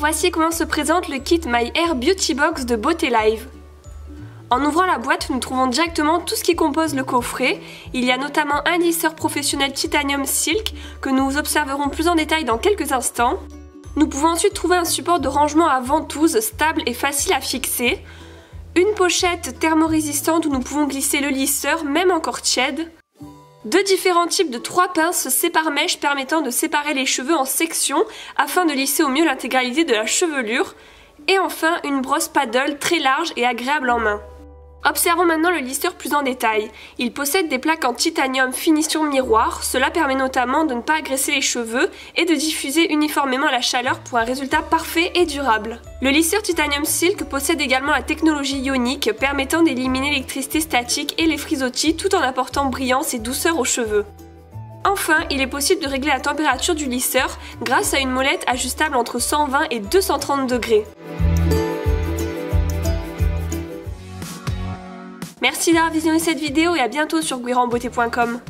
voici comment se présente le kit My Hair Beauty Box de Beauté Live. En ouvrant la boîte, nous trouvons directement tout ce qui compose le coffret. Il y a notamment un lisseur professionnel Titanium Silk que nous observerons plus en détail dans quelques instants. Nous pouvons ensuite trouver un support de rangement à ventouse stable et facile à fixer. Une pochette thermorésistante où nous pouvons glisser le lisseur, même encore tiède. Deux différents types de trois pinces sépare-mèches permettant de séparer les cheveux en sections afin de lisser au mieux l'intégralité de la chevelure. Et enfin une brosse paddle très large et agréable en main. Observons maintenant le lisseur plus en détail. Il possède des plaques en titanium finition miroir, cela permet notamment de ne pas agresser les cheveux et de diffuser uniformément la chaleur pour un résultat parfait et durable. Le lisseur titanium silk possède également la technologie ionique permettant d'éliminer l'électricité statique et les frisottis tout en apportant brillance et douceur aux cheveux. Enfin, il est possible de régler la température du lisseur grâce à une molette ajustable entre 120 et 230 degrés. Merci d'avoir visionné cette vidéo et à bientôt sur guirambeauté.com.